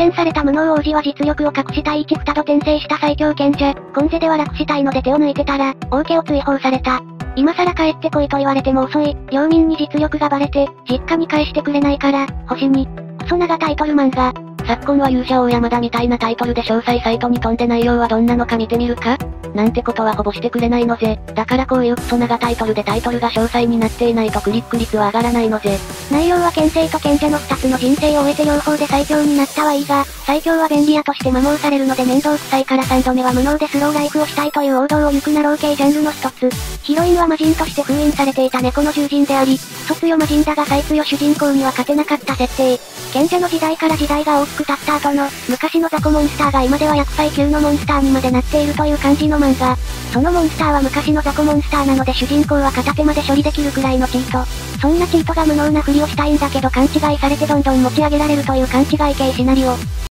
洗された無能王子は実力を隠したい一二度転生した最強賢者、コンゼでは楽したいので手を抜いてたら、王家を追放された。今更帰ってこいと言われても遅い。領民に実力がバレて、実家に返してくれないから、星に。クソ長タイトル漫画。昨今は勇者王山田みたいなタイトルで詳細サイトに飛んで内容はどんなのか見てみるかなんてことはほぼしてくれないのぜ。だからこういうクソ長タイトルでタイトルが詳細になっていないとクリック率は上がらないのぜ。内容は剣聖と賢者の2つの人生を終えて両方で最強になったはいいが、最強は便利屋として摩耗されるので面倒くさいから3度目は無能でスローライフをしたいという王道を行くなろう系ジャンルの一つ。ヒロインは魔人として封印されていた猫の獣人であり、卒よ魔人だが最強主人公には勝てなかった設定。賢者の時代から時代が大きく経った後の、昔の雑魚モンスターが今では薬剤級のモンスターにまでなっているという感じの漫画。そのモンスターは昔の雑魚モンスターなので主人公は片手まで処理できるくらいのチート。そんなチートが無能なふりをしたいんだけど勘違いされてどんどん持ち上げられるという勘違い系シナリオ。